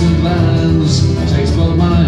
Takes lands. Takes twelve miles.